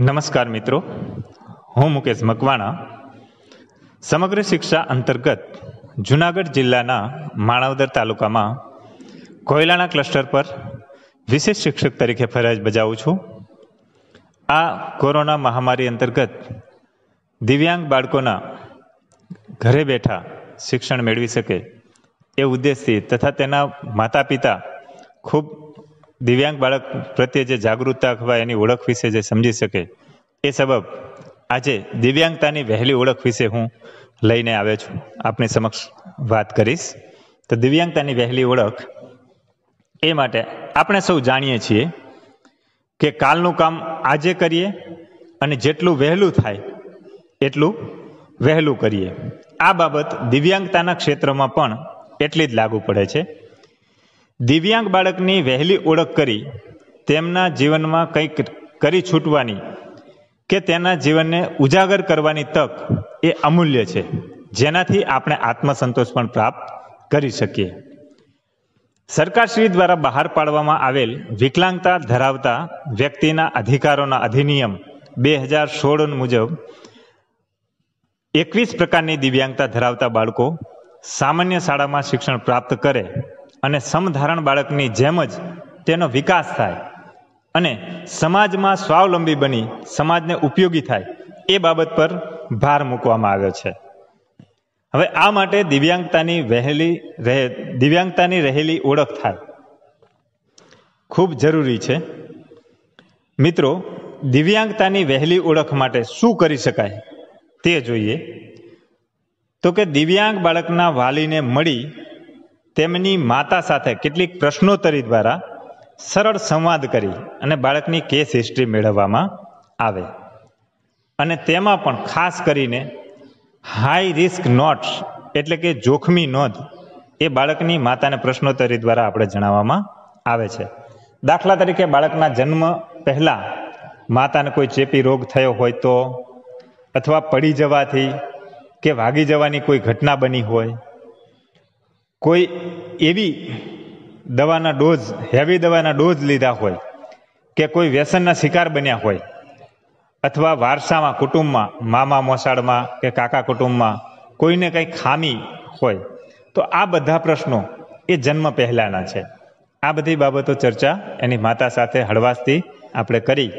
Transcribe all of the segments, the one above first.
નમસ્કાર મિત્રો. હું મુકેશ મકવાણા. સમગ્ર શિક્ષા અંતર્ગત જુનાગઢ જિલ્લાના માણાવદર તાલુકામાં કોયલાણા ક્લસ્ટર પર વિશેષ શિક્ષક તરીકે ફરજ બજાવું છું. આ કોરોના મહામારી અંતર્ગત દિવ્યાંગ બાળકોના ઘરે બેઠા શિક્ષણ મેળવી શકે એ ઉદ્દેશથી તથા તેના માતા પિતા ખૂબ દિવ્યાંગ બાળક પ્રત્યે જે જાગૃતતા અથવા એની ઓળખ વિશે જે સમજી શકે, એ સબબ આજે દિવ્યાંગતાની વહેલી ઓળખ વિશે હું લઈને આવ્યો છું. આપની સમક્ષ વાત કરીશ. તો દિવ્યાંગતાની વહેલી ઓળખ એ માટે આપણે સૌ જાણીએ છીએ કે કાલનું કામ આજે કરીએ અને જેટલું વહેલું થાય એટલું વહેલું કરીએ. આ બાબત દિવ્યાંગતાના ક્ષેત્રમાં પણ એટલી જ લાગુ પડે છે. દિવ્યાંગ બાળકની વહેલી ઓળખ કરી તેમના જીવનમાં કંઈક કરી છૂટવાની કે તેના જીવનને ઉજાગર કરવાની તક એ અમૂલ્ય છે. જેનાથી આપણે આત્મસંતોષ પણ પ્રાપ્ત કરી શકીએ. સરકારશ્રી દ્વારા બહાર પાડવામાં આવેલ વિકલાંગતા ધરાવતા વ્યક્તિના અધિકારોના અધિનિયમ બે હજાર સોળ મુજબ એકવીસ પ્રકારની દિવ્યાંગતા ધરાવતા બાળકો સામાન્ય શાળામાં શિક્ષણ પ્રાપ્ત કરે અને સમધારણ બાળકની જેમ જ તેનો વિકાસ થાય અને સમાજમાં સ્વાવલંબી બની, સમાજને ઉપયોગી થાય, એ બાબત પર ભાર મૂકવામાં આવ્યો છે. હવે આ માટે દિવ્યાંગતાની વહેલી રહે, દિવ્યાંગતાની રહેલી ઓળખ થાય. ખૂબ જરૂરી છે. મિત્રો, દિવ્યાંગતાની વહેલી ઓળખ માટે શું કરી શકાય તે જોઈએ. તો કે દિવ્યાંગ બાળકના વાલીને મળી તેમની માતા સાથે કેટલીક પ્રશ્નોત્તરી દ્વારા સરળ સંવાદ કરી અને બાળકની કેસ હિસ્ટ્રી મેળવવામાં આવે. અને તેમાં પણ ખાસ કરીને હાઈ રિસ્ક નોટ્સ એટલે કે જોખમી નોંધ એ બાળકની માતાને પ્રશ્નોત્તરી દ્વારા આપણે જણાવવામાં આવે છે. દાખલા તરીકે બાળકના જન્મ પહેલાં માતાને કોઈ ચેપી રોગ થયો હોય તો, અથવા પડી જવાથી કે ભાગી જવાની કોઈ ઘટના બની હોય કોઈ એવી દવાના ડોઝ હેવી દવાના ડોઝ લીધા હોય કે કોઈ વ્યસનના શિકાર બન્યા હોય અથવા વારસામાં, કુટુંબમાં, મામા મોસાળમાં કે કાકા કુટુંબમાં કોઈને કંઈ ખામી હોય, તો આ બધા પ્રશ્નો એ જન્મ પહેલાંના છે. આ બધી બાબતો ચર્ચા એની માતા સાથે હળવાશથી આપણે કરી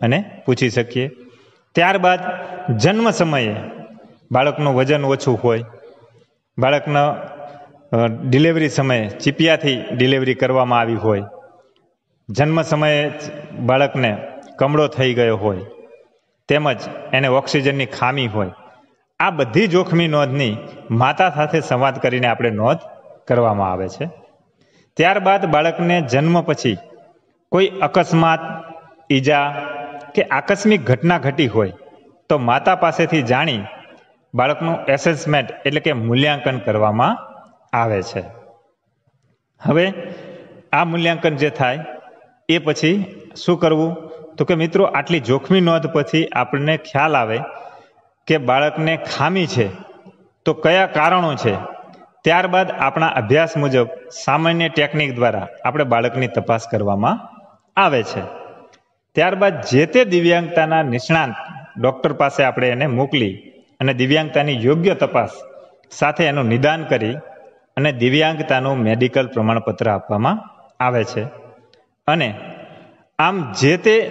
અને પૂછી શકીએ. ત્યારબાદ જન્મ સમયે બાળકનું વજન ઓછું હોય, બાળકનો ડિલિવરી સમયે, ચીપિયાથી ડિલિવરી કરવામાં આવી હોય. જન્મ સમયે બાળકને કમળો થઈ ગયો હોય. તેમજ એને ઓક્સિજનની ખામી હોય. આ બધી જોખમી નોંધની માતા સાથે સંવાદ કરીને આપણે નોંધ કરવામાં આવે છે. ત્યારબાદ બાળકને જન્મ પછી કોઈ અકસ્માત, ઈજા કે આકસ્મિક ઘટના ઘટી હોય, તો માતા પાસેથી જાણી બાળકનું એસેસમેન્ટ એટલે કે મૂલ્યાંકન કરવામાં આવે છે. હવે આ મૂલ્યાંકન જે થાય, એ પછી શું કરવું? તો કે મિત્રો, આટલી જોખમી નોંધ પછી આપણને ખ્યાલ આવે કે બાળકને ખામી છે. તો કયા કારણો છે? ત્યારબાદ આપણા અભ્યાસ મુજબ સામાન્ય ટેકનિક દ્વારા આપણે બાળકની તપાસ કરવામાં આવે છે. ત્યારબાદ જે તે દિવ્યાંગતાના નિષ્ણાંત ડૉક્ટર પાસે આપણે એને મોકલી અને દિવ્યાંગતાની યોગ્ય તપાસ સાથે એનું નિદાન કરી અને દિવ્યાંગતાનું મેડિકલ પ્રમાણપત્ર આપવામાં આવે છે. અને આમ જે તે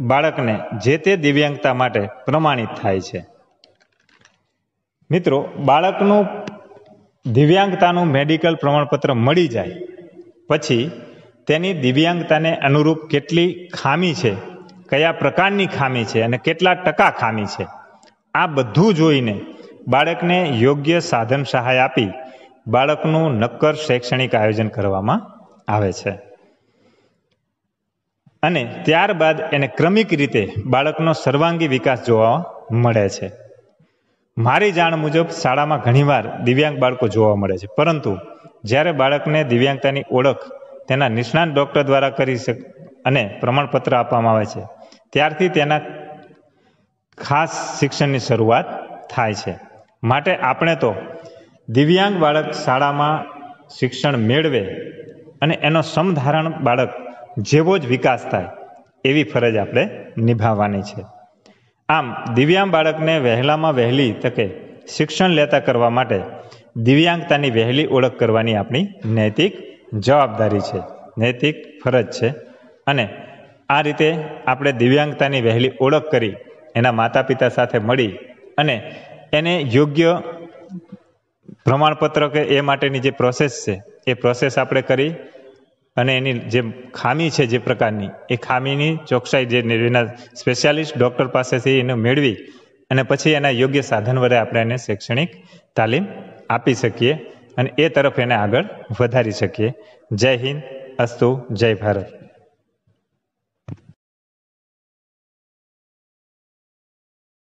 બાળકને, જે તે દિવ્યાંગતા માટે પ્રમાણિત થાય છે. મિત્રો, બાળકનું દિવ્યાંગતાનું મેડિકલ પ્રમાણપત્ર મળી જાય, પછી તેની દિવ્યાંગતાને અનુરૂપ કેટલી ખામી છે, કયા પ્રકારની ખામી છે અને કેટલા ટકા ખામી છે, આ બધું જોઈને બાળકને યોગ્ય સાધન સહાય આપી બાળકનું નક્કર શૈક્ષણિક આયોજન કરવામાં આવે છે. અને ત્યારબાદ એને ક્રમિક રીતે બાળકનો સર્વાંગી વિકાસ જોવા મળે છે. મારી જાણ મુજબ શાળામાં ઘણીવાર દિવ્યાંગ બાળકો જોવા મળે છે. પરંતુ જ્યારે બાળકને દિવ્યાંગતાની ઓળખ તેના નિષ્ણાંત ડૉક્ટર દ્વારા કરી શક, અને પ્રમાણપત્ર આપવામાં આવે છે, ત્યારથી તેના ખાસ શિક્ષણની શરૂઆત થાય છે. માટે આપણે તો દિવ્યાંગ બાળક શાળામાં શિક્ષણ મેળવે અને એનો સમધારણ બાળક જેવો જ વિકાસ થાય, એવી ફરજ આપણે નિભાવવાની છે. આમ, દિવ્યાંગ બાળકને વહેલામાં વહેલી તકે શિક્ષણ લેતા કરવા માટે દિવ્યાંગતાની વહેલી ઓળખ કરવાની આપણી નૈતિક જવાબદારી છે. નૈતિક ફરજ છે. અને આ રીતે આપણે દિવ્યાંગતાની વહેલી ઓળખ કરી એના માતા પિતા સાથે મળી અને એને યોગ્ય પ્રમાણપત્ર કે એ માટેની જે પ્રોસેસ છે, એ પ્રોસેસ આપણે કરી અને એની જે ખામી છે જે પ્રકારની, એ ખામીની ચોકસાઈ જે એના સ્પેશિયાલિસ્ટ ડૉક્ટર પાસેથી એને મેળવી અને પછી એના યોગ્ય સાધન વડે આપણે એને શૈક્ષણિક તાલીમ આપી શકીએ અને એ તરફ એને આગળ વધારી શકીએ. જય હિન્દ, અસ્તુ, જય ભારત.